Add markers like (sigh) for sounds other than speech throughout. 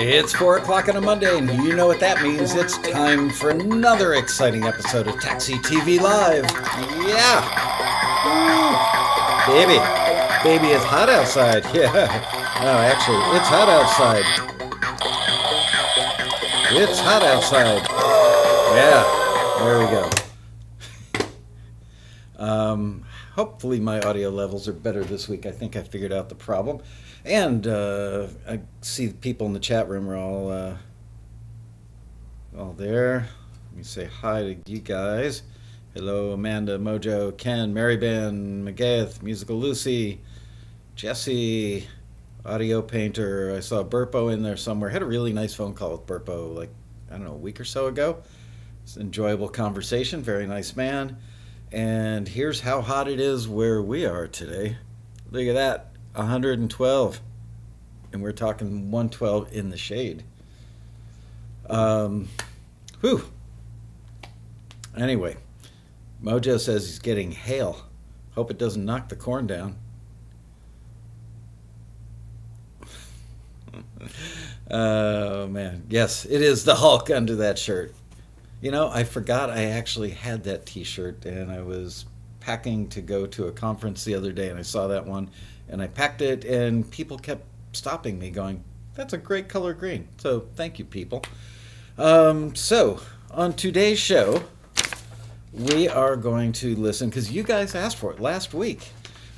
It's 4 o'clock on a Monday, and you know what that means. It's time for another exciting episode of Taxi TV Live. Yeah! Baby, baby, it's hot outside. (laughs) Yeah. No, actually, it's hot outside. It's hot outside. Yeah, there we go. (laughs) Um, hopefully, my audio levels are better this week. I think I figured out the problem. And uh, I see people in the chat room are all uh, all there. Let me say hi to you guys. Hello, Amanda, Mojo, Ken, Maryband, McGath, Musical Lucy, Jesse, Audio Painter. I saw Burpo in there somewhere. Had a really nice phone call with Burpo like I don't know a week or so ago. It's an enjoyable conversation. Very nice man. And here's how hot it is where we are today. Look at that. 112 and we're talking 112 in the shade. Um whew. Anyway mojo says he's getting hail. Hope it doesn't knock the corn down. (laughs) Oh man. Yes it is the hulk under that shirt you know i forgot i actually had that t-shirt and i was packing to go to a conference the other day and i saw that one and I packed it, and people kept stopping me, going, "That's a great color green." So thank you, people. Um, so on today's show, we are going to listen because you guys asked for it last week.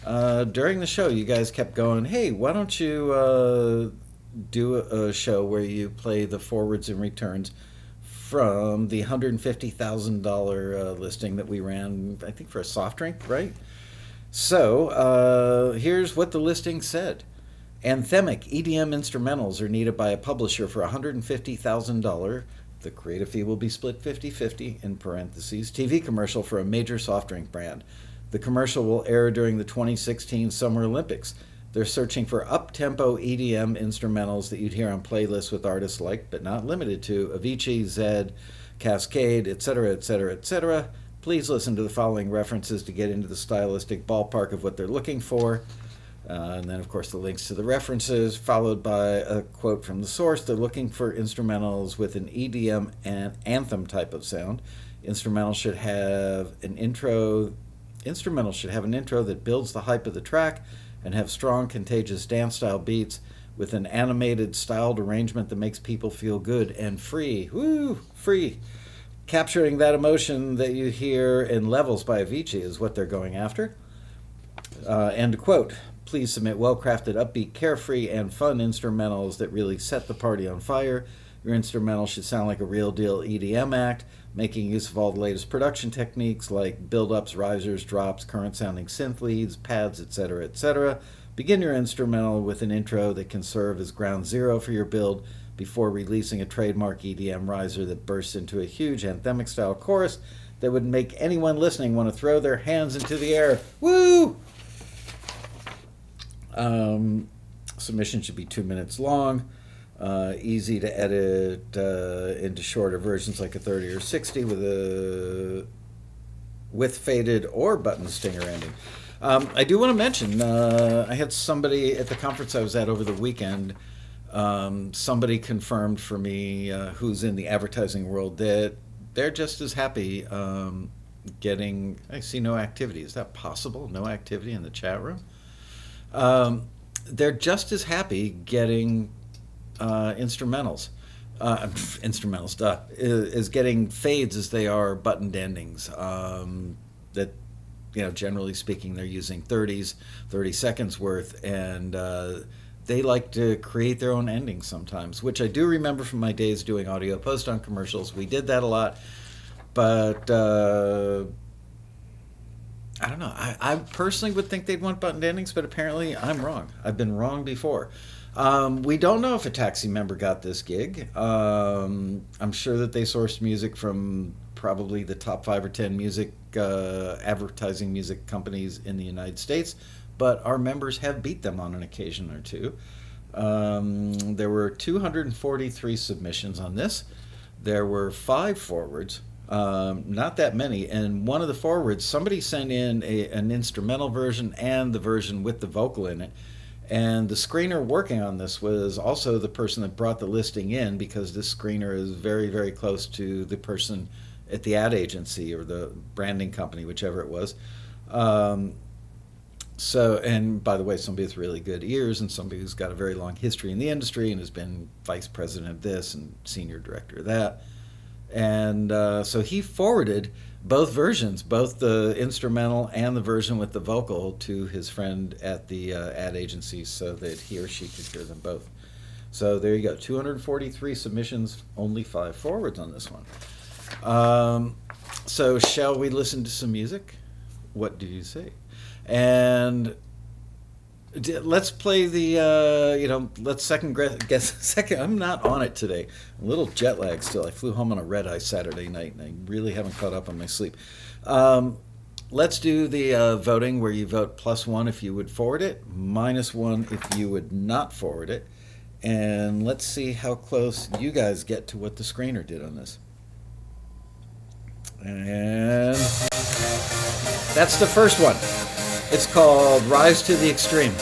Uh, during the show, you guys kept going, "Hey, why don't you uh, do a, a show where you play the forwards and returns?" From the $150,000 uh, listing that we ran, I think, for a soft drink, right? So uh, here's what the listing said. Anthemic EDM instrumentals are needed by a publisher for $150,000. The creative fee will be split 50 50 in parentheses. TV commercial for a major soft drink brand. The commercial will air during the 2016 Summer Olympics. They're searching for up tempo EDM instrumentals that you'd hear on playlists with artists like, but not limited to, Avicii, Zedd, Kaskade, etc., etc., etc. Please listen to the following references to get into the stylistic ballpark of what they're looking for. Uh, and then, of course, the links to the references, followed by a quote from the source. They're looking for instrumentals with an EDM and anthem type of sound. Instrumentals should have an intro. Instrumentals should have an intro that builds the hype of the track and have strong, contagious dance style beats with an animated, styled arrangement that makes people feel good and free. Woo! Free capturing that emotion that you hear in Levels by Avicii is what they're going after. Uh, end quote. Please submit well crafted, upbeat, carefree, and fun instrumentals that really set the party on fire. Your instrumental should sound like a real deal EDM act, making use of all the latest production techniques like build ups, risers, drops, current sounding synth leads, pads, etc., etc. Begin your instrumental with an intro that can serve as ground zero for your build before releasing a trademark EDM riser that bursts into a huge anthemic style chorus that would make anyone listening want to throw their hands into the air. Woo! Um, submission should be two minutes long. Uh, easy to edit uh, into shorter versions like a 30 or 60 with a with faded or button stinger ending. Um, I do want to mention uh, I had somebody at the conference I was at over the weekend um, somebody confirmed for me uh, who's in the advertising world that they're just as happy um, getting. I see no activity. Is that possible? No activity in the chat room? Um, they're just as happy getting uh, instrumentals. Uh, (laughs) instrumentals, duh, is, getting fades as they are buttoned endings. Um, that, you know, generally speaking, they're using 30s, 30 seconds worth, and uh, they like to create their own endings sometimes, which I do remember from my days doing audio post on commercials. We did that a lot, but uh, I don't know. I, I, personally would think they'd want buttoned endings, but apparently I'm wrong. I've been wrong before. Um, we don't know if a taxi member got this gig. Um, I'm sure that they sourced music from probably the top five or ten music uh, advertising music companies in the United States but our members have beat them on an occasion or two. Um, there were 243 submissions on this. There were five forwards, um, not that many. And one of the forwards, somebody sent in a, an instrumental version and the version with the vocal in it. And the screener working on this was also the person that brought the listing in because this screener is very, very close to the person at the ad agency or the branding company, whichever it was. Um, so, and by the way, somebody with really good ears and somebody who's got a very long history in the industry and has been vice president of this and senior director of that. And uh, so he forwarded both versions, both the instrumental and the version with the vocal, to his friend at the uh, ad agency so that he or she could hear them both. So there you go 243 submissions, only five forwards on this one. Um, so, shall we listen to some music? What do you say? And let's play the uh, you know let's second (laughs) guess second i'm not on it today. A little jet lag still. I flew home on a red eye saturday night and i really haven't caught up on my sleep. Um, let's do the uh, voting where you vote plus one if you would forward it minus one if you would not forward it. And let's see how close you guys get to what the screener did on this. And that's the first one it's called Rise to the Extreme.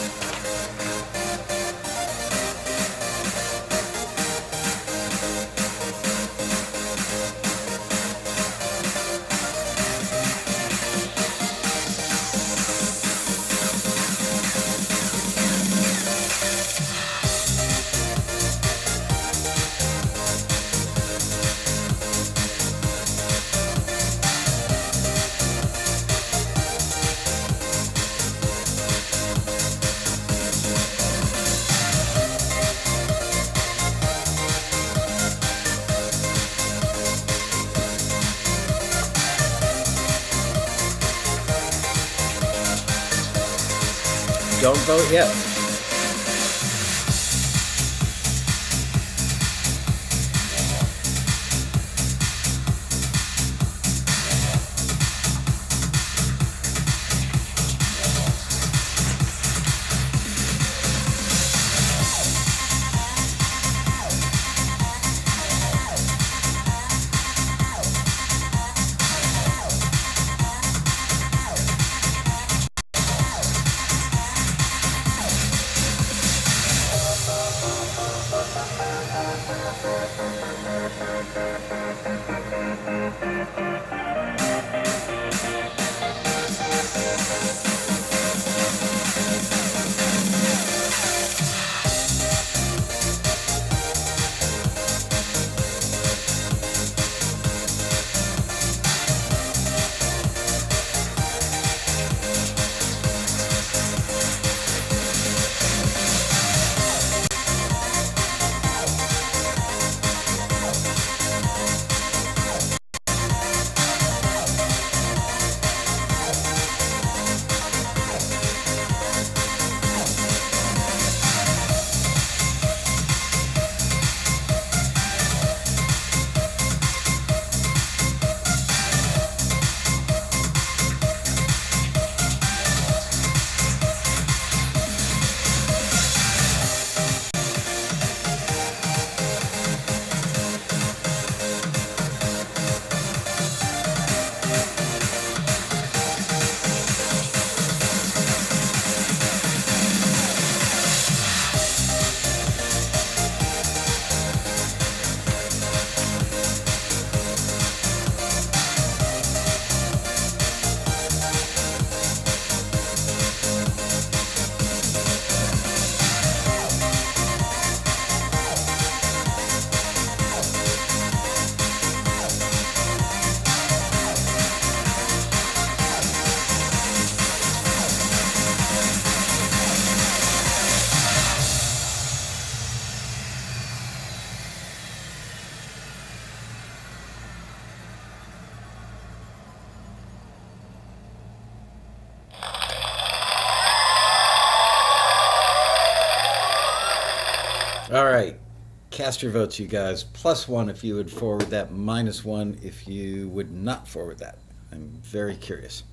Cast your votes, you guys. Plus one if you would forward that, minus one if you would not forward that. I'm very curious.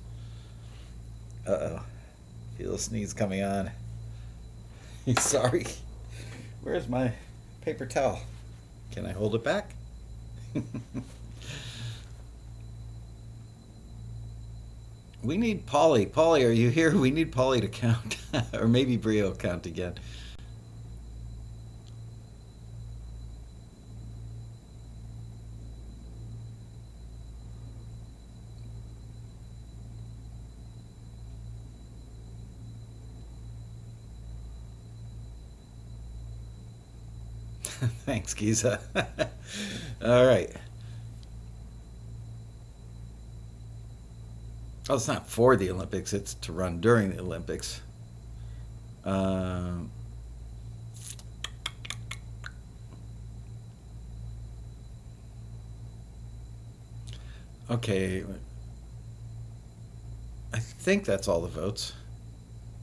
Uh oh. Feel a sneeze coming on. (laughs) Sorry. Where's my paper towel? Can I hold it back? (laughs) We need Polly. Polly, are you here? (laughs) We need Polly to count. or maybe Brio count again. Thanks, (laughs) Giza. All right. Oh, it's not for the Olympics, it's to run during the Olympics. Um, okay. I think that's all the votes.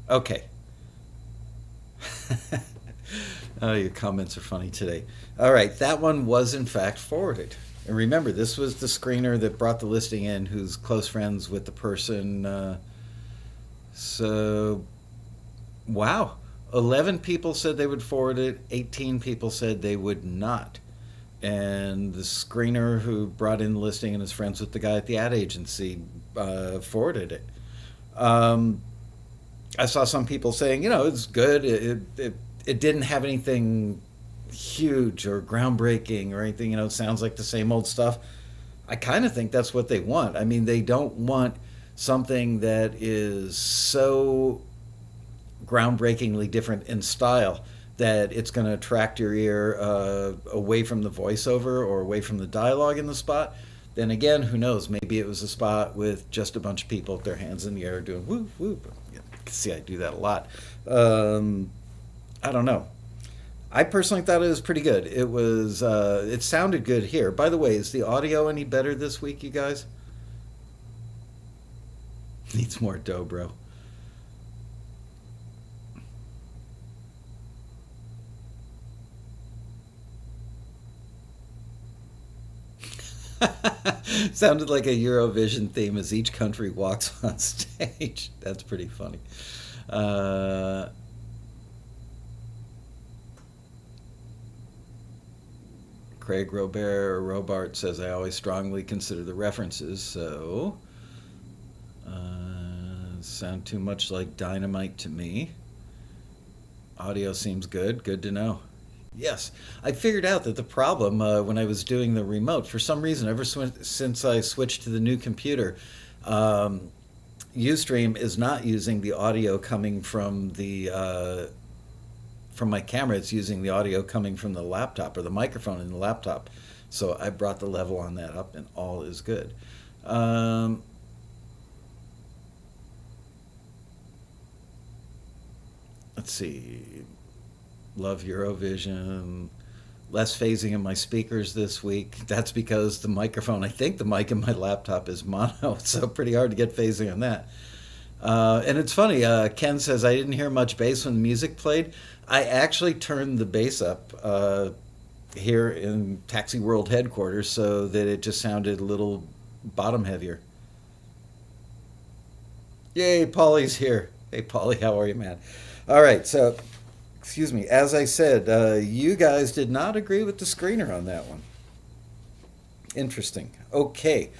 Okay. (laughs) oh, your comments are funny today. All right, that one was in fact forwarded. And remember, this was the screener that brought the listing in who's close friends with the person. Uh, so, wow. 11 people said they would forward it, 18 people said they would not. And the screener who brought in the listing and is friends with the guy at the ad agency uh, forwarded it. Um, I saw some people saying, you know, it's good. It, it, it didn't have anything huge or groundbreaking or anything. You know, it sounds like the same old stuff. I kind of think that's what they want. I mean, they don't want something that is so groundbreakingly different in style that it's going to attract your ear uh, away from the voiceover or away from the dialogue in the spot. Then again, who knows? Maybe it was a spot with just a bunch of people with their hands in the air doing whoop whoop. See, I do that a lot. Um, I don't know. I personally thought it was pretty good. It was uh, it sounded good here. By the way, is the audio any better this week, you guys? (laughs) Needs more dough, bro. (laughs) Sounded like a Eurovision theme as each country walks (laughs) on stage. That's pretty funny. Uh, Craig Robert or Robart says, I always strongly consider the references, so. Uh, sound too much like dynamite to me. Audio seems good. Good to know. Yes, I figured out that the problem uh, when I was doing the remote, for some reason, ever since I switched to the new computer, um, Ustream is not using the audio coming from the uh, from my camera, it's using the audio coming from the laptop or the microphone in the laptop. So I brought the level on that up, and all is good. Um, let's see. Love Eurovision. Less phasing in my speakers this week. (laughs) That's because the microphone, I think the mic in my laptop is mono, (laughs) so pretty hard to get phasing on that. Uh, and it's funny, uh, Ken says, I didn't hear much bass when the music played. I actually turned the bass up uh, here in Taxi World headquarters so that it just sounded a little bottom heavier. Yay, Polly's here. Hey, Polly, how are you, man? All right, so, excuse me. As I said, uh, you guys did not agree with the screener on that one. Interesting. Okay,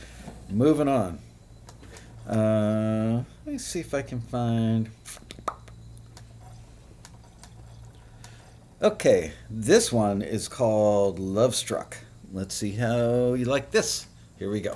moving on. Uh, let me see if I can find. Okay, this one is called Love Struck. Let's see how you like this. Here we go.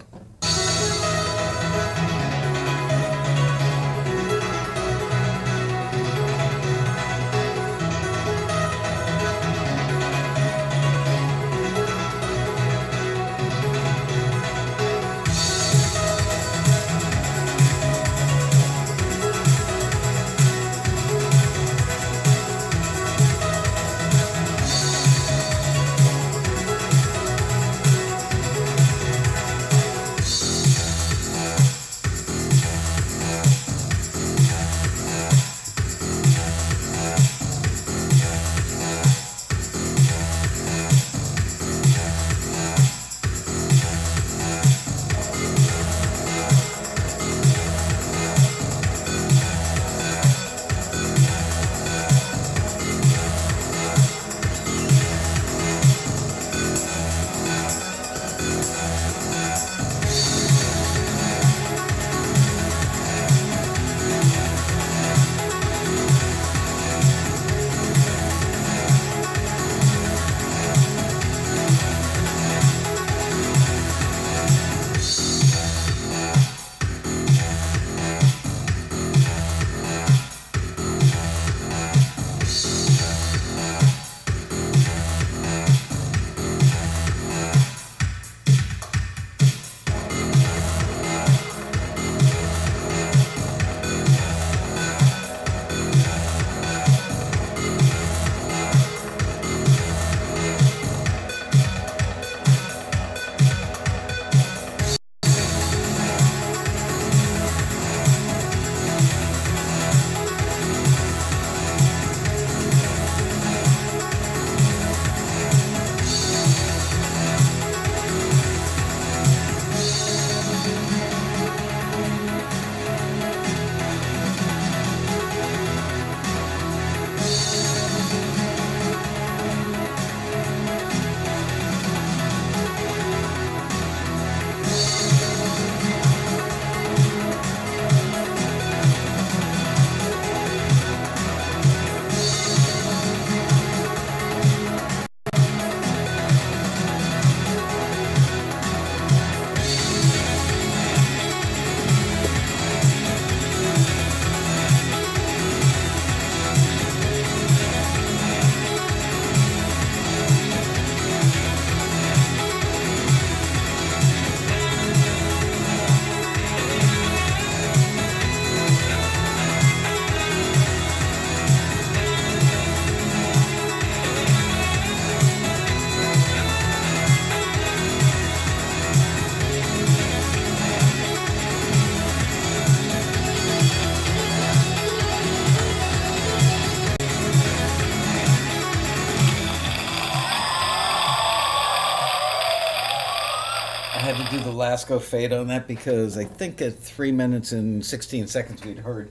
The fade on that because I think at three minutes and 16 seconds we'd heard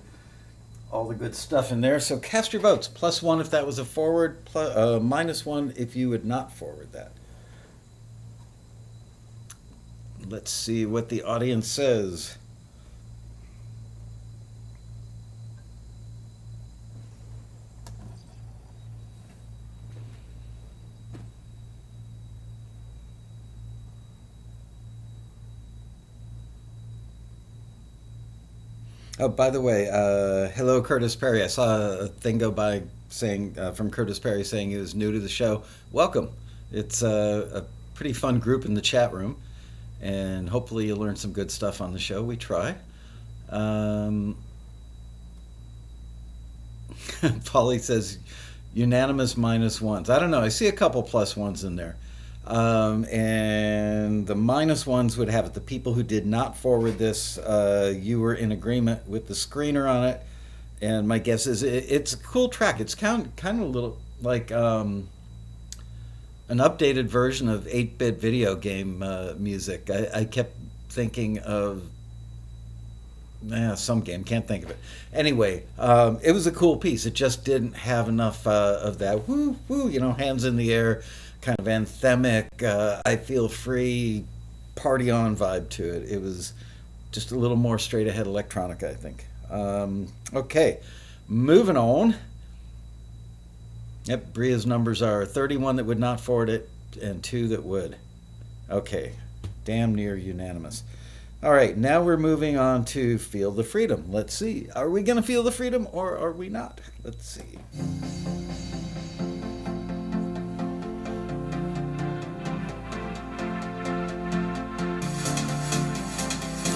all the good stuff in there. So cast your votes. Plus one if that was a forward, plus, uh, minus one if you would not forward that. Let's see what the audience says. Oh, by the way, uh, hello, Curtis Perry. I saw a thing go by saying uh, from Curtis Perry saying he was new to the show. Welcome. It's uh, a pretty fun group in the chat room, and hopefully you'll learn some good stuff on the show. We try. Um, (laughs) Polly says unanimous minus ones. I don't know. I see a couple plus ones in there. Um, and the minus ones would have it. The people who did not forward this, uh, you were in agreement with the screener on it. And my guess is it, it's a cool track. It's kind kind of a little like um, an updated version of 8-bit video game uh, music. I, I, kept thinking of eh, some game, can't think of it. Anyway, um, it was a cool piece. It just didn't have enough uh, of that woo woo, you know, hands in the air kind of anthemic, uh, I feel free, party on vibe to it. It was just a little more straight ahead electronic, I think. Um, okay, moving on. Yep, Bria's numbers are 31 that would not forward it and 2 that would. Okay, damn near unanimous. All right, now we're moving on to Feel the Freedom. Let's see. Are we going to feel the freedom or are we not? Let's see.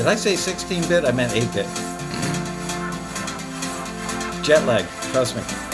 Did I say 16 bit? I meant 8 bit. Jet lag, trust me.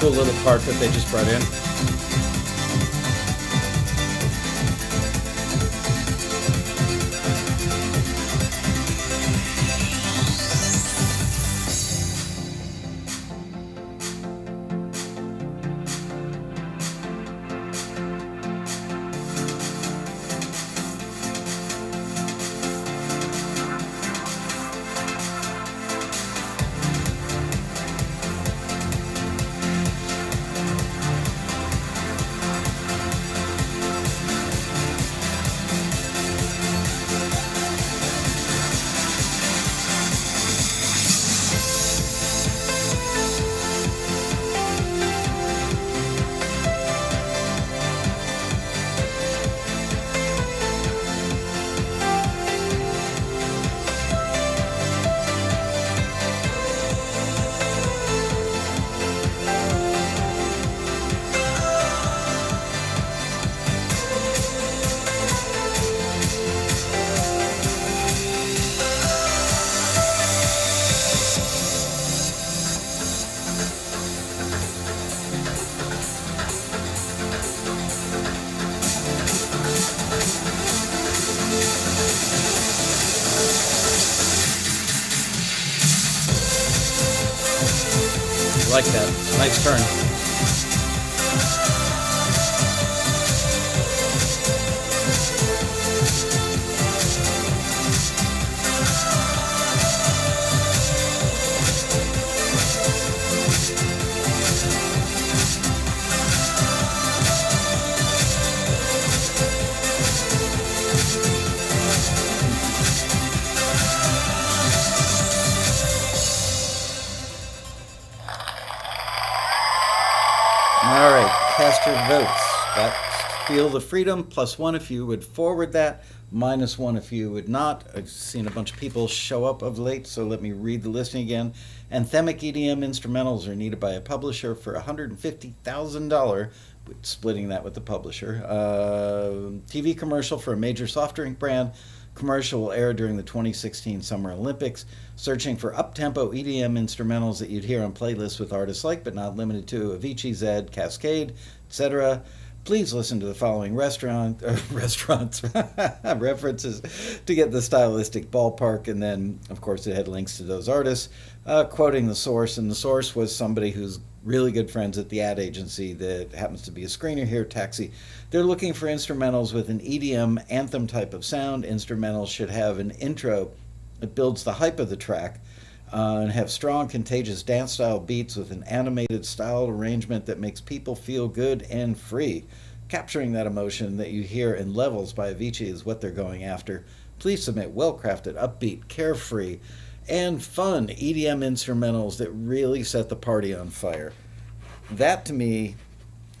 Cool little part that they just brought in. Like that. Nice turn. Feel the Freedom, plus one if you would forward that, minus one if you would not. I've seen a bunch of people show up of late, so let me read the listing again. Anthemic EDM instrumentals are needed by a publisher for $150,000, splitting that with the publisher. Uh, TV commercial for a major soft drink brand commercial will air during the 2016 Summer Olympics, searching for up-tempo EDM instrumentals that you'd hear on playlists with artists like but not limited to Avicii, Zedd, Kaskade, etc. Please listen to the following restaurant (laughs) uh, restaurants (laughs) references to get the stylistic ballpark, and then of course it had links to those artists, uh, quoting the source, and the source was somebody who's really good friends at the ad agency that happens to be a screener here, Taxi. They're looking for instrumentals with an EDM anthem type of sound. Instrumentals should have an intro that builds the hype of the track uh, and have strong, contagious dance style beats with an animated style arrangement that makes people feel good and free. Capturing that emotion that you hear in Levels by Avicii is what they're going after. Please submit well crafted, upbeat, carefree, and fun EDM instrumentals that really set the party on fire. That to me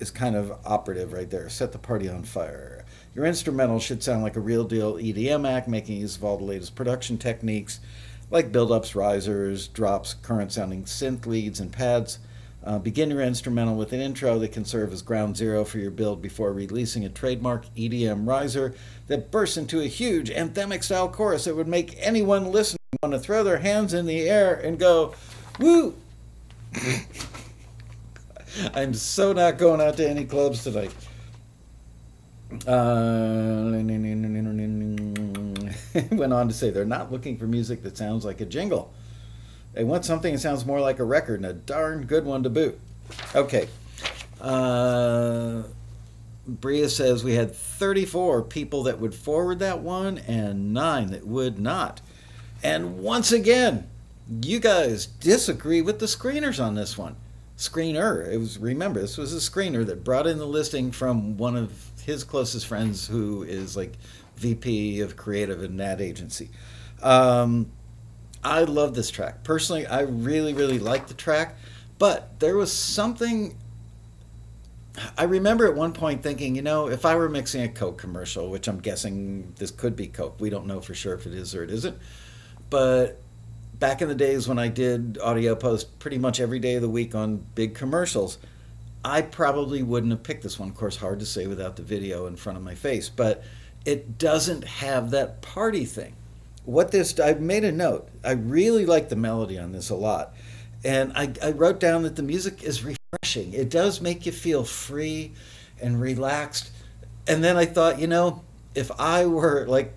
is kind of operative right there. Set the party on fire. Your instrumental should sound like a real deal EDM act, making use of all the latest production techniques like build-ups, risers, drops, current sounding synth leads, and pads. Uh, begin your instrumental with an intro that can serve as ground zero for your build before releasing a trademark EDM riser that bursts into a huge anthemic style chorus that would make anyone listening want to throw their hands in the air and go, woo! (laughs) I'm so not going out to any clubs tonight. Uh, (laughs) went on to say they're not looking for music that sounds like a jingle. They want something that sounds more like a record and a darn good one to boot. Okay. Uh, Bria says we had 34 people that would forward that one and nine that would not. And once again, you guys disagree with the screeners on this one. Screener. It was remember this was a screener that brought in the listing from one of his closest friends who is like VP of creative in that agency. Um, I love this track. Personally, I really, really like the track, but there was something. I remember at one point thinking, you know, if I were mixing a Coke commercial, which I'm guessing this could be Coke, we don't know for sure if it is or it isn't, but back in the days when I did audio post pretty much every day of the week on big commercials, I probably wouldn't have picked this one. Of course, hard to say without the video in front of my face, but it doesn't have that party thing. What this, I made a note. I really like the melody on this a lot. And I, I wrote down that the music is refreshing. It does make you feel free and relaxed. And then I thought, you know, if I were like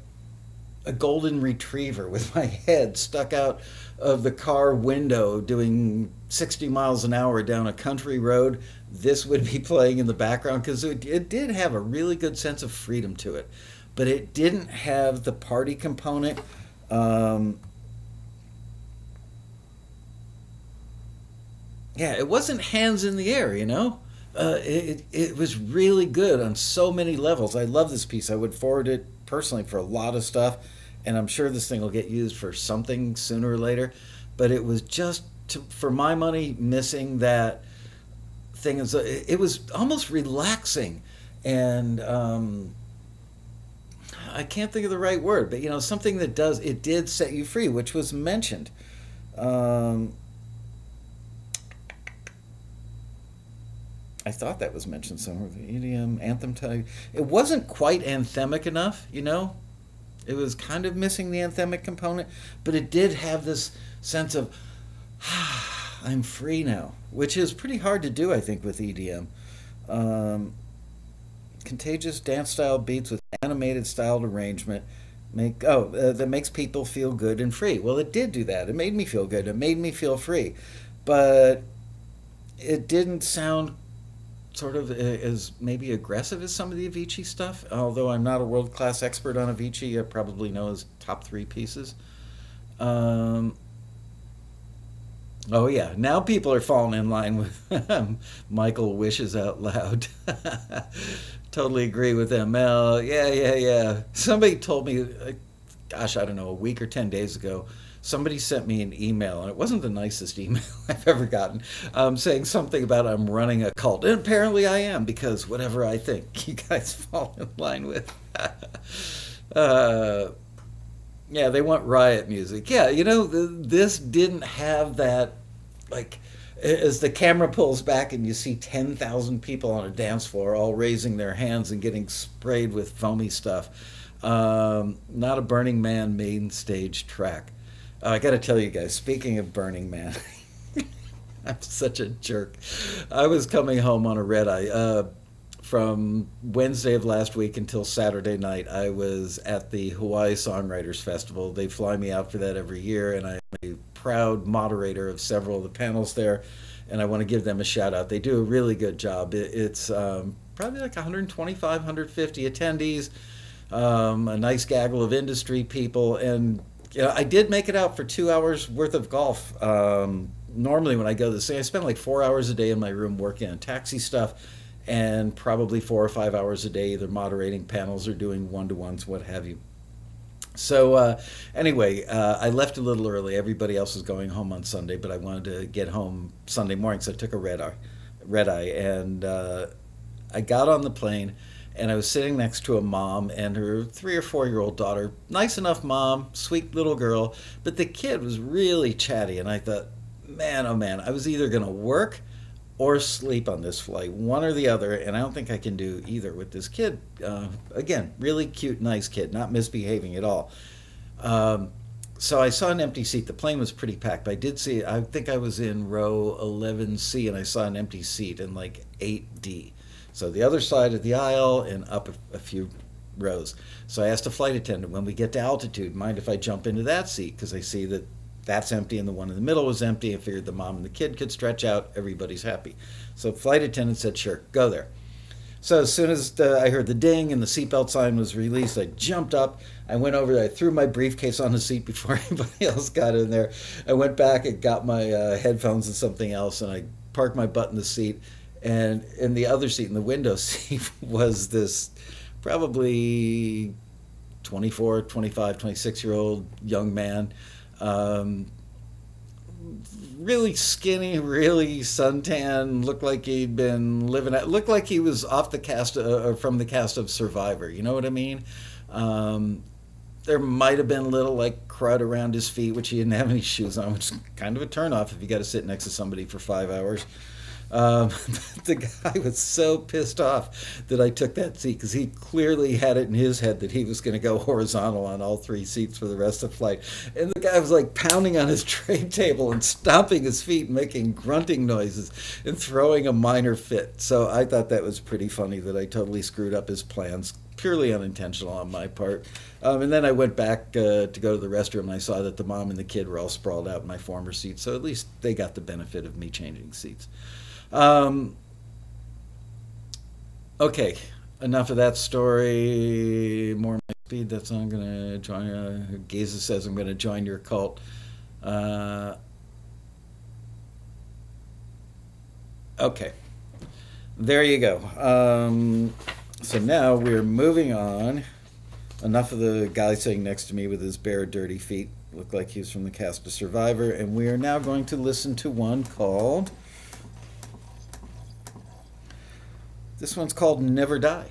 a golden retriever with my head stuck out of the car window doing 60 miles an hour down a country road, this would be (laughs) playing in the background because it, it, did have a really good sense of freedom to it. But it didn't have the party component. Um, yeah, it wasn't hands in the air, you know? Uh, it, it was really good on so many levels. I love this piece. I would forward it personally for a lot of stuff, and I'm sure this thing will get used for something sooner or later. But it was just, to, for my money, missing that thing. It was almost relaxing, and um, I can't think of the right word, but you know, something that does it did set you free, which was mentioned. Um, I thought that was mentioned somewhere. The EDM anthem type. It wasn't quite anthemic enough, you know. It was kind of missing the anthemic component, but it did have this sense of, ah, (sighs) I'm free now, which is pretty hard to do, I think, with EDM. Um, contagious dance style beats with animated styled arrangement make oh uh, that makes people feel good and free. Well, it did do that. It made me feel good. It made me feel free, but it didn't sound sort of as maybe aggressive as some of the Avicii stuff. Although I'm not a world class expert on Avicii, I probably know his top three pieces. Um, oh yeah, now people are falling in line with (laughs) Michael wishes out loud. (laughs) totally agree with ML. Yeah, yeah, yeah. Somebody told me, gosh, I don't know, a week or ten days ago somebody sent me an email, and it wasn't the nicest (laughs) email I've ever gotten, um, saying something about I'm running a cult. And apparently I am, because whatever I think, (laughs) you guys (laughs) fall in line with. uh, yeah, they want riot music. Yeah, you know, the, this didn't have that, like, as the camera pulls back and you see 10,000 people on a dance floor all raising their hands and getting sprayed with foamy stuff. Um, not a Burning Man main stage track. I got to tell you guys, speaking of Burning Man, (laughs) I'm such a jerk. I was coming home on a red eye. Uh, from Wednesday of last week until Saturday night, I was at the Hawaii Songwriters Festival. They fly me out for that every year, and a proud moderator of several of the panels there. And I want to give them a shout out. They do a really good job. it's um, probably like 125, 150 attendees, um, a nice gaggle of industry people, and you know, I did make it out for two hours worth of golf. Um, normally, when I go to the city, I spend like four hours a day in my room working on taxi stuff, and probably four or five hours a day either moderating panels or doing one to ones, what have you. So uh, anyway, uh, I left a little early. Everybody else was going home on Sunday, but I wanted to get home Sunday morning, so I took a red eye, red eye, and uh, I got on the plane and I was sitting next to a mom and her three or four year old daughter. Nice enough mom, sweet little girl, but the kid was really chatty. And I thought, man, oh man, I was either going to work or sleep on this flight, one or the other. And I don't think I can do either with this kid. Uh, again, really cute, nice kid, not misbehaving at all. Um, so I saw an empty seat. The plane was pretty packed. But I did see, I think I was in row 11C and I saw an empty seat in like 8D. So the other side of the aisle and up a, a few rows. So I asked a flight attendant, when we get to altitude, mind if I jump into that seat? Because I see that that's empty and the one in the middle was empty. I figured the mom and the kid could stretch out. Everybody's happy. So flight attendant said, sure, go there. So as soon as the, I heard the ding and the seatbelt sign was released, I jumped up. I went over there. I threw my briefcase on the seat before (laughs) anybody else got in there. I went back and got my uh, headphones and something else, and I parked my butt in the seat and in the other seat in the window (laughs) seat was this probably 24 25 26 year old young man um, really skinny really suntan looked like he'd been living at looked like he was off the cast uh, from the cast of survivor you know what i mean? Um, there might have been little like crud around his feet which he didn't have any shoes on which is kind of a turnoff if you got to sit next to somebody for five hours um, (laughs) the guy was so pissed off that I took that seat because he clearly had it in his head that he was going to go horizontal on all three seats for the rest of the flight. And the guy was like pounding on his (laughs) tray table and stomping his feet, and making grunting noises, and throwing a minor fit. So I thought that was pretty funny that I totally screwed up his plans purely unintentional on my part. Um, and then I went back uh, to go to the restroom and I saw that the mom and the kid were all sprawled out in my former seat. So at least they got the benefit of me changing seats. Um, okay, enough of that story. More my speed. That's I'm gonna join. Uh, Gaza says I'm gonna join your cult. Uh, okay, there you go. Um, so now we're moving on. Enough of the guy sitting next to me with his bare, dirty feet. Looked like he was from the cast of Survivor. And we are now going to listen to one called This one's called Never Die.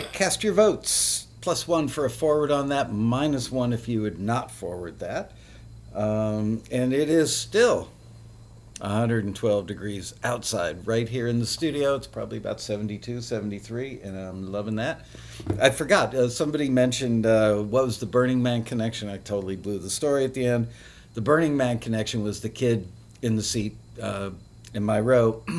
Right, cast your votes. Plus one for a forward on that, minus one if you would not forward that. Um, and it is still 112 degrees outside. Right here in the studio, it's probably about 72, 73, and I'm loving that. I forgot, uh, somebody mentioned uh, what was the Burning Man connection. I totally blew the story at the end. The Burning Man connection was the kid in the seat uh, in my row. (clears throat)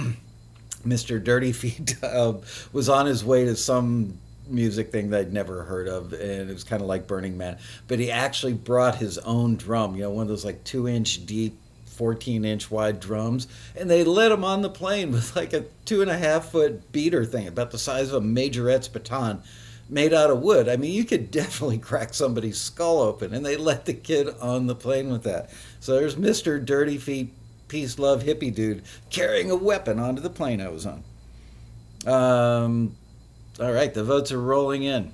Mr. Dirty Feet (laughs) uh, was on his way to some music thing that I'd never heard of, and it was kind of like Burning Man. But he actually brought his own drum, you know, one of those like two inch deep 14 inch wide drums, and they let him on the plane with like a two and a half foot beater thing, about the size of a majorette's baton, made out of wood. I mean, you could (laughs) definitely crack somebody's skull open, and they let the kid on the plane with that. So there's Mr. Dirty Feet, peace, love, hippie dude carrying a weapon onto the plane I was on. Um, all right, the votes are rolling in.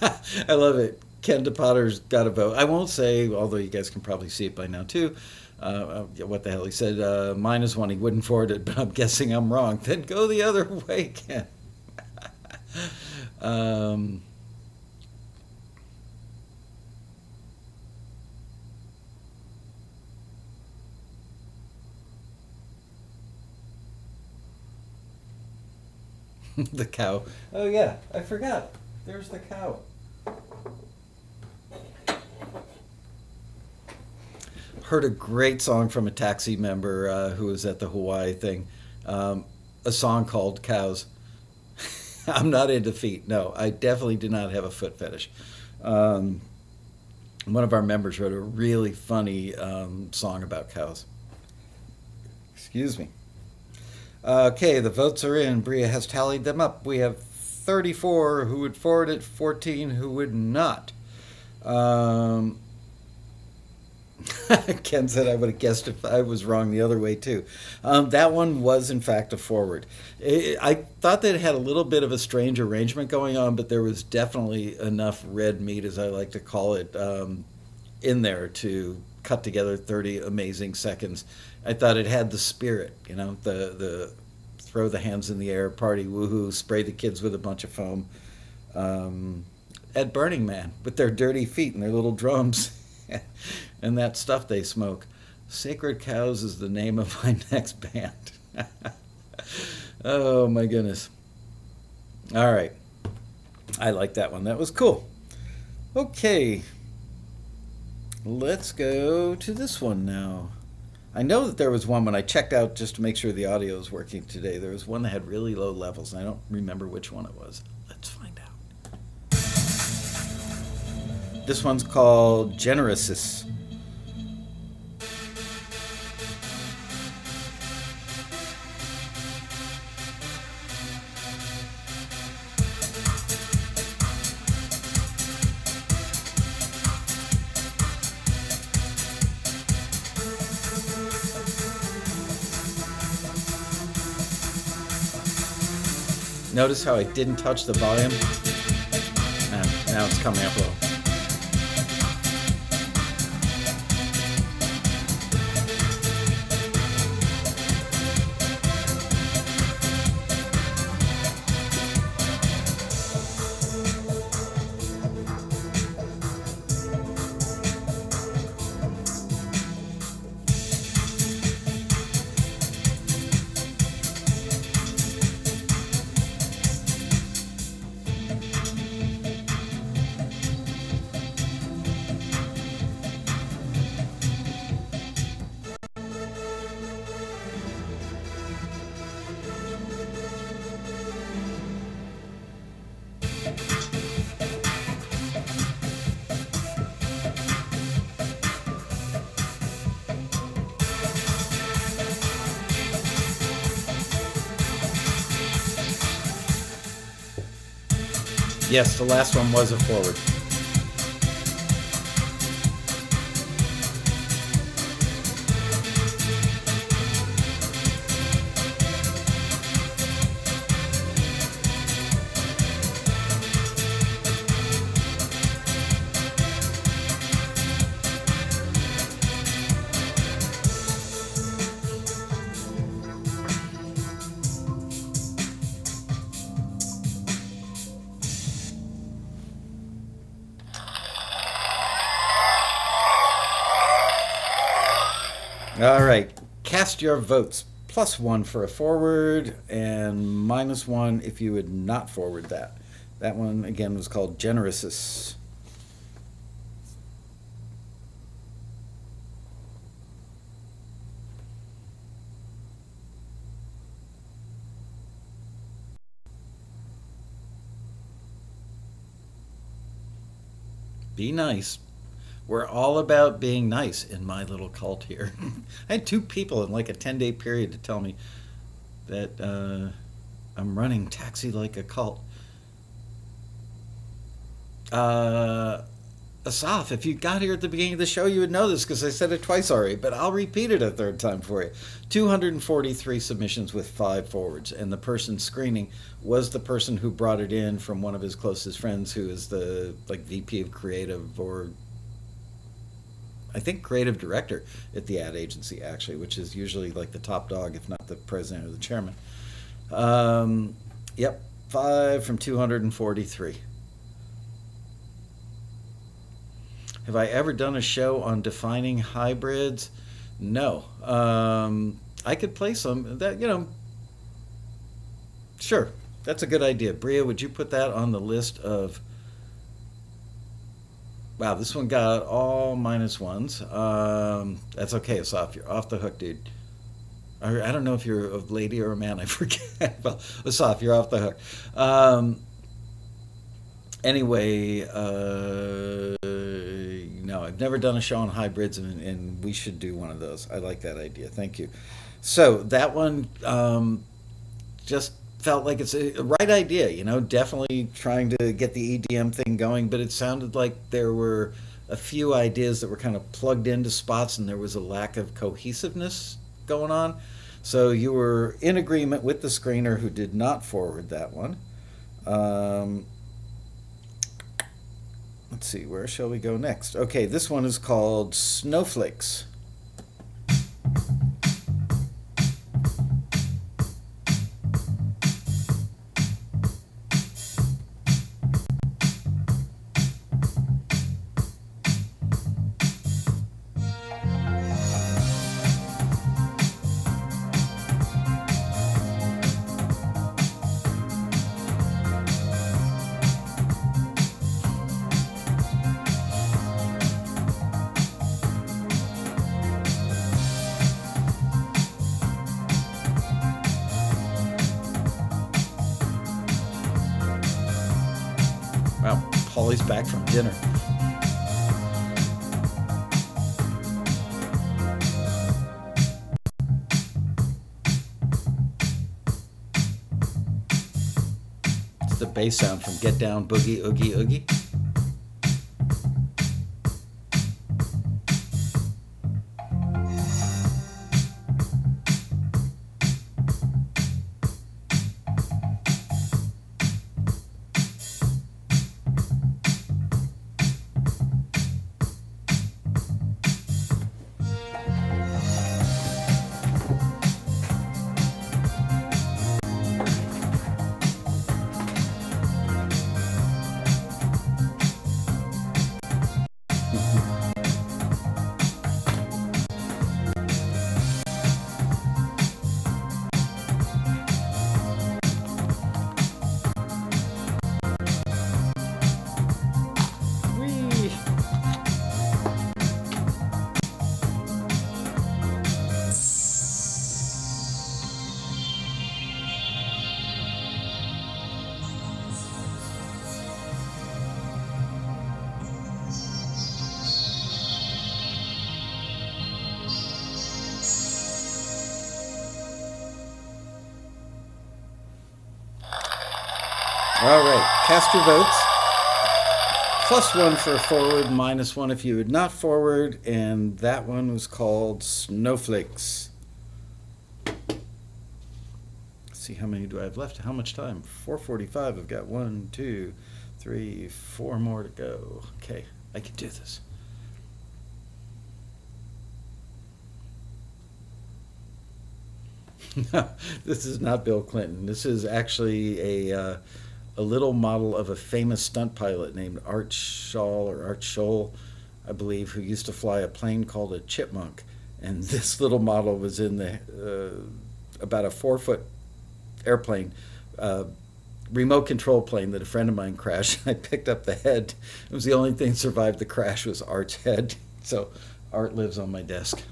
(laughs) I love it. Ken DePotter's got a vote. I won't say, although you guys can probably see it by now too. Uh, uh what the hell he said? Uh, minus one. He wouldn't forward it, (laughs) but I'm guessing I'm wrong. Then go the other (laughs) way, Ken. um, (laughs) the cow. Oh yeah, I forgot. There's the cow. heard a great song from a taxi member uh, who was at the Hawaii thing. Um, a song called Cows. (laughs) I'm not into feet. No, I definitely do not have a foot fetish. Um, one of our members wrote a really funny um, song about cows. Excuse me. Okay, the votes are in. Bria has tallied them up. We have 34 who would forward it, 14 who would not. Um, (laughs) Ken said I would have guessed if I was wrong the other way too. Um, that one was in fact a forward. It, I thought that it had a little bit of a strange arrangement going on, but there was definitely enough red meat, as I like to call it, um, in there to cut together 30 amazing seconds. I thought it had the spirit, you know, the the throw the hands in the air, party, woohoo, spray the kids with a bunch of foam. Um, at Burning Man with their dirty feet and their little drums. (laughs) and that stuff they smoke. Sacred Cows is the name of (laughs) my next band. (laughs) oh my goodness. All right. I like that one. That was cool. Okay. Let's go to this one now. I know that there was one when I checked out just to make sure the audio is working today. There was one that had really low levels, and I don't remember which one it was. Let's find out. This one's called Generosis. Notice how I didn't touch the volume? And now it's coming up low. Yes, the last one was a forward. Cast your votes. Plus one for a forward and minus one if you would not forward that. That one, again, was called Generosus. Be nice. We're all about being nice in my little cult here. (laughs) I had two people in like a 10 day period to tell me that uh, I'm running taxi like a cult. Uh, Asaf, if you got here at the beginning of the show, you would know this because I said it twice already, but I'll repeat it a third time for you. 243 submissions with five forwards, and the person screening was the person who brought it in from one of his closest friends, who is the like VP of creative or I think creative director at the ad agency actually, which is usually like the top dog, if not the president or the chairman. Um, yep, five from 243. Have I ever done a show on defining hybrids? No. Um, I could play some. That you know. Sure, that's a good idea. Bria, would you put that on the list of? Wow, this one got all minus ones. Um, that's okay, Asaf. You're off the hook, dude. I, don't know if you're a lady or a man. I (laughs) forget. well, Asaf, you're off the hook. Um, anyway, uh, no, I've never done a show on hybrids, and, and, we should do one of those. I like that idea. Thank you. So that one um, just felt like it's a, right idea. You know, definitely trying to get the EDM thing going, but it sounded like there were a few ideas that were kind of plugged into spots, and there was a lack of cohesiveness going on. So you were in agreement with the screener who did not forward that one. Um, let's see, where shall we go next? Okay, this one is called Snowflakes. Get Down Boogie Oogie Oogie. All right, cast your votes. Plus one for forward, minus one if you would not forward, and that one was called Snowflakes. Let's see how many do I have left? How much time? 445. I've got one, two, three, four more to go. Okay, I can do this. no, (laughs) this is not Bill Clinton. This is actually a. Uh, a little model of a famous stunt pilot named Art Shaw or Art Scholl, I believe, who used to fly a plane called a Chipmunk. and (laughs) this little model was in the uh, about a four foot airplane. Uh, remote control plane that a friend of mine crashed. (laughs) I picked up the head. It was the only thing that survived the crash was Art's head. (laughs) So Art lives on my desk.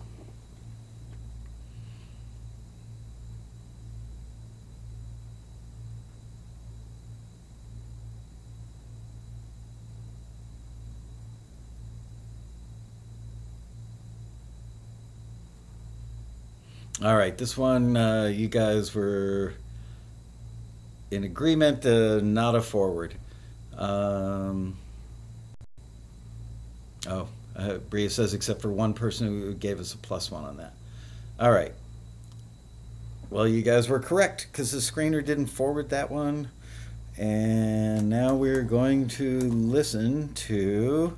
All right, this one uh, you guys were in agreement, uh, not a forward. Um, oh, uh, Bria says except for one person who gave us a plus one on that. All right. Well, you guys were correct because the screener didn't forward that one. And now we're going to listen to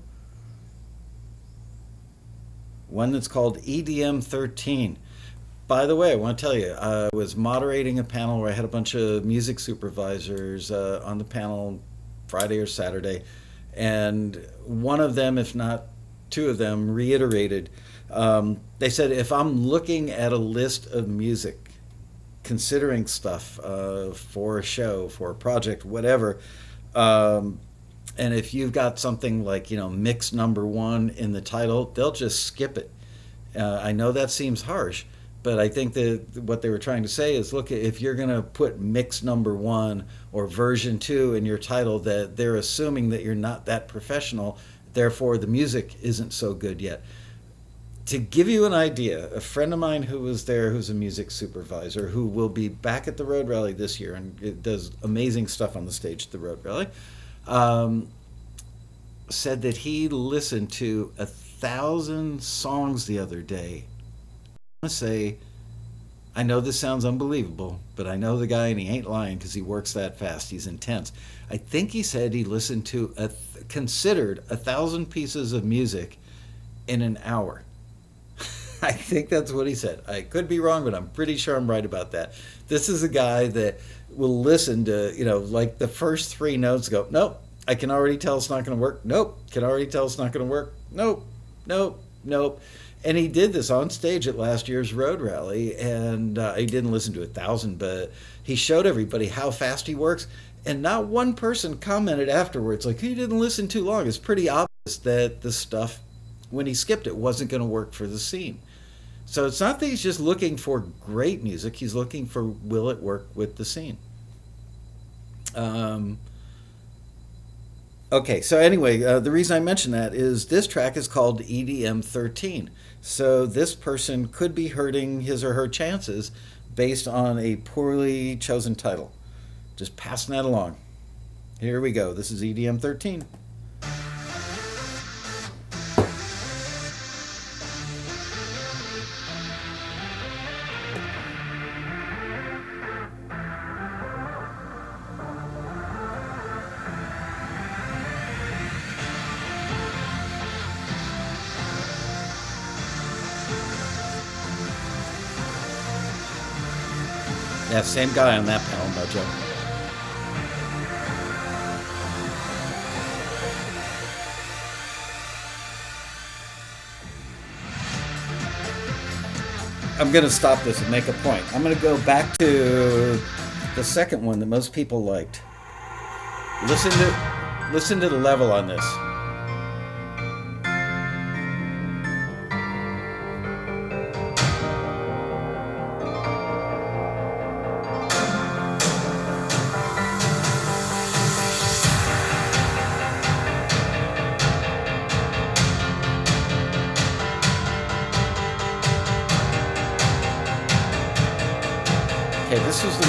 one that's called EDM 13. By the way, I want to tell you, I was moderating a panel where I had a bunch of music supervisors uh, on the panel Friday or Saturday, and one of them, if not two of them, reiterated. Um, they said, if I'm looking at a list of music, considering stuff uh, for a show, for a project, whatever, um, and if you've got something like, you know, mix number one in the title, they'll just skip it. Uh, I know that seems harsh but I think that what they were trying to say is, look, if you're going to put mix number one or version two in your title, that they're assuming that you're not that professional, therefore the music isn't so good yet. To give you an idea, a friend of mine who was there, who's a music supervisor, who will be back at the Road Rally this year and does amazing stuff on the stage at the Road Rally, um, said that he listened to a thousand songs the other day to say, I know this sounds unbelievable, but I know the guy and he ain't lying because he works that fast. He's intense. I think he said he listened to a considered a thousand pieces of music in an hour. (laughs) I think that's what he said. I could be wrong, but I'm pretty sure I'm right about that. This is a guy that will listen to, you know, like the first three notes go, nope, I can already tell it's not going to work. Nope, can already tell it's not going to work. Nope, nope, nope. And he did this on stage at last year's road rally, and uh, he didn't listen to a thousand, but he showed everybody how fast he works. And not one person commented afterwards like he didn't listen too long. It's pretty obvious that the stuff when he skipped it wasn't going to work for the scene. So it's not that he's just looking for great music; he's looking for will it work with the scene. Um, okay, so anyway, uh, the reason I mention that is this track is called EDM 13. So this person could be hurting his or her chances based on a poorly chosen title. Just passing that along. Here we go. This is EDM 13. Same guy on that panel, Mojo. I'm going to stop this and make a point. I'm going to go back to the second one that most people liked. Listen to listen to the level on this.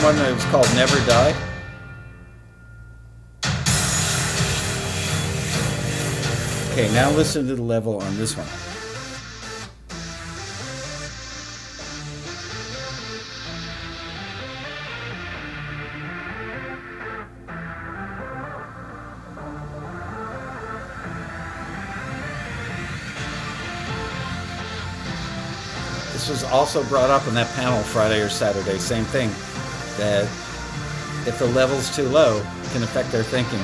One that was called Never Die. Okay, now listen to the level on this one. Also brought up in that panel Friday or Saturday, same thing that if the level's too low, can affect their thinking.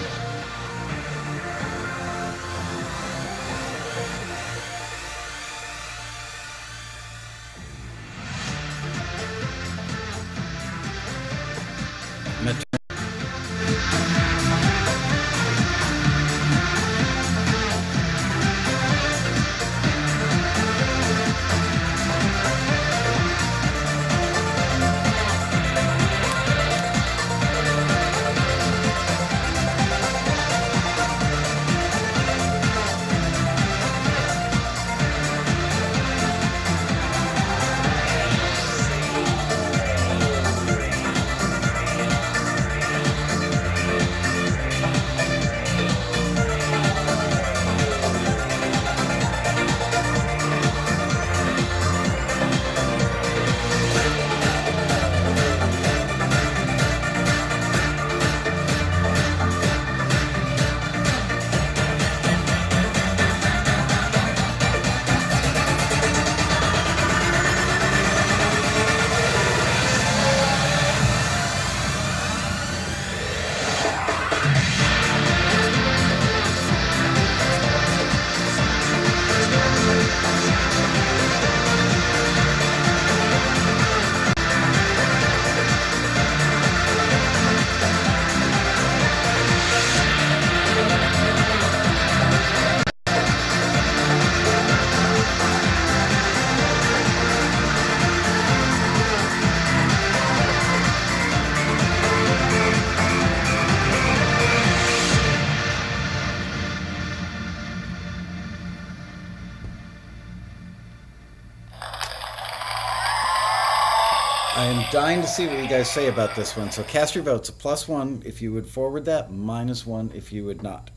Dying to see what you guys say about this one. So cast your votes. A plus one if you would forward that, minus one if you would not.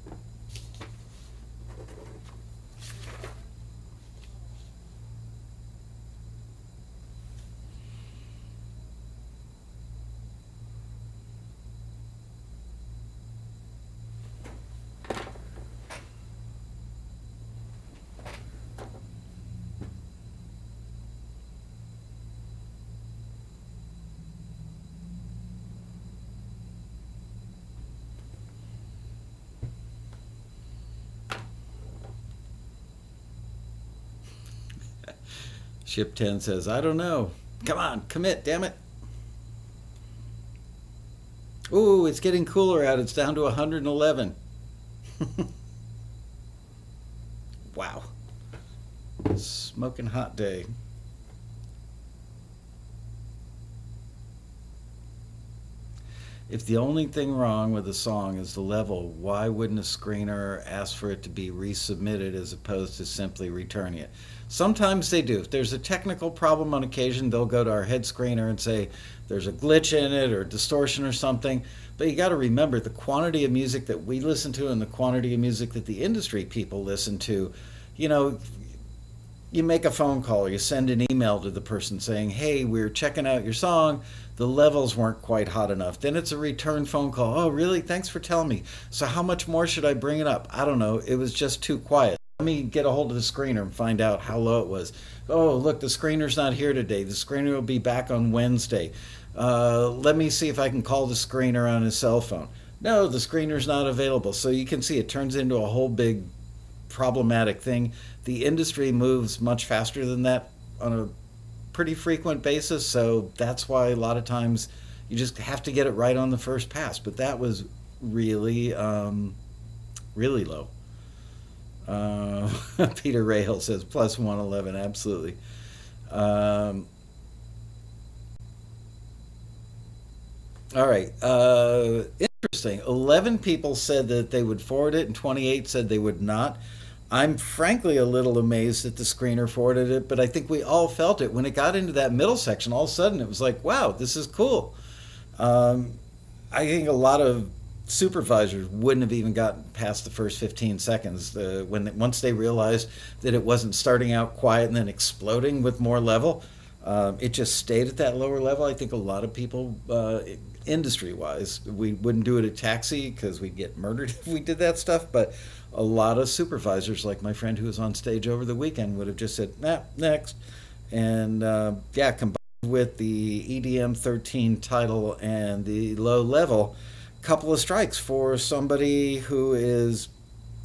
Ship 10 says, I don't know. Come on, commit, damn it. Ooh, it's getting cooler out. It's down to 111. (laughs) wow. Smoking hot day. If the only thing wrong with a song is the level, why wouldn't a screener ask for it to be resubmitted as opposed to simply returning it? Sometimes they do. If there's a technical problem on occasion, they'll go to our head screener and say there's a glitch in it or distortion or something. But you got to remember the quantity of music that we listen to and the quantity of music that the industry people listen to. You know, you make a phone call, you send an email to the person saying, Hey, we're checking out your song. The levels weren't quite hot enough. Then it's a return phone call. Oh, really? Thanks for telling me. So, how much more should I bring it up? I don't know. It was just too quiet. Let me get a hold of the screener and find out how low it was. Oh, look, the screener's not here today. The screener will be back on Wednesday. Uh, let me see if I can call the screener on his cell phone. No, the screener's not available. So you can see it turns into a whole big problematic thing. The industry moves much faster than that on a pretty frequent basis, so that's why a lot of times you just have to get it right on the first pass. But that was really, um, really low. Uh, (laughs) Peter Rahal says plus 111, absolutely. Um, all right. Uh, interesting. 11 people said that they would forward it, and 28 said they would not. I'm frankly a little amazed that the screener forwarded it, but I think we all felt it. When it got into that middle section, all of a sudden it was like, wow, this is cool. Um, I think a lot of supervisors wouldn't have even gotten past the first 15 seconds uh, when once they realized that it wasn't starting out quiet and then exploding with more level. Um, it just stayed at that lower level. I think a lot of people, uh, industry wise, we wouldn't do it at taxi because we'd get murdered (laughs) if we did that stuff. But a lot of supervisors, like my friend who was on stage over the weekend, would have just said, nah, next. And uh, yeah, combined with the EDM 13 title and the low level, couple of strikes for somebody who is,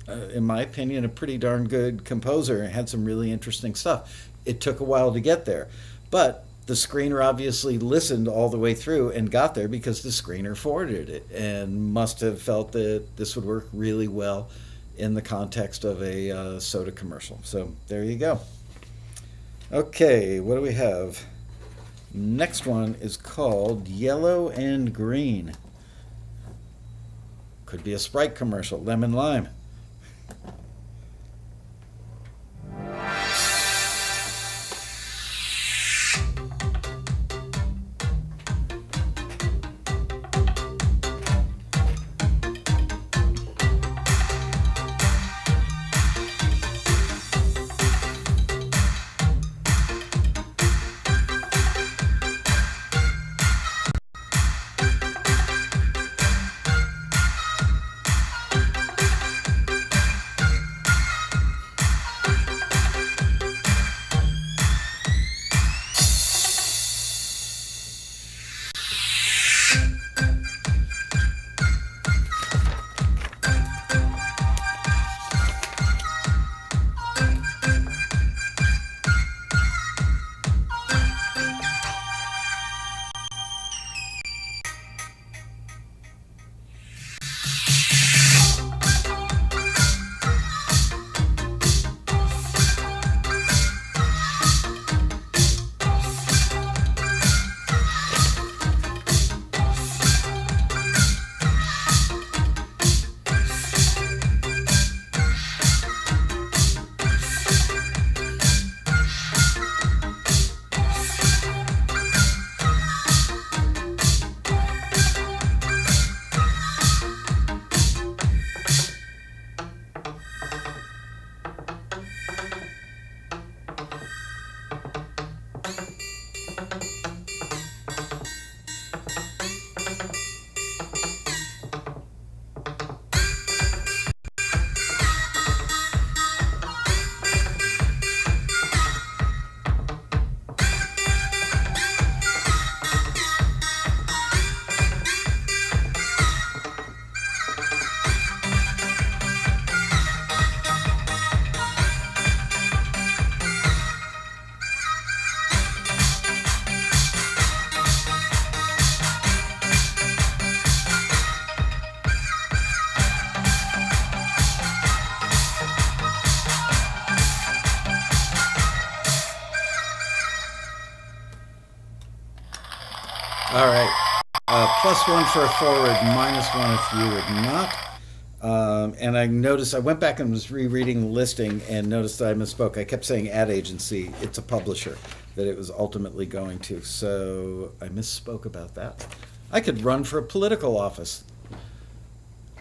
uh, in my opinion, a pretty darn good composer and had some really interesting stuff. It took a while to get there, but the screener obviously listened all the way through and got there because the screener forwarded it and must have felt that this would work really well in the context of a uh, soda commercial. So there you go. Okay, what do we have? Next one is called Yellow and Green. Could be a Sprite commercial, lemon lime. For a forward, minus one if you would not. Um, and I noticed, I went back and was rereading the listing and noticed that I misspoke. I kept saying ad agency, it's a publisher that it was ultimately going to. So I misspoke about that. I could run for a political office.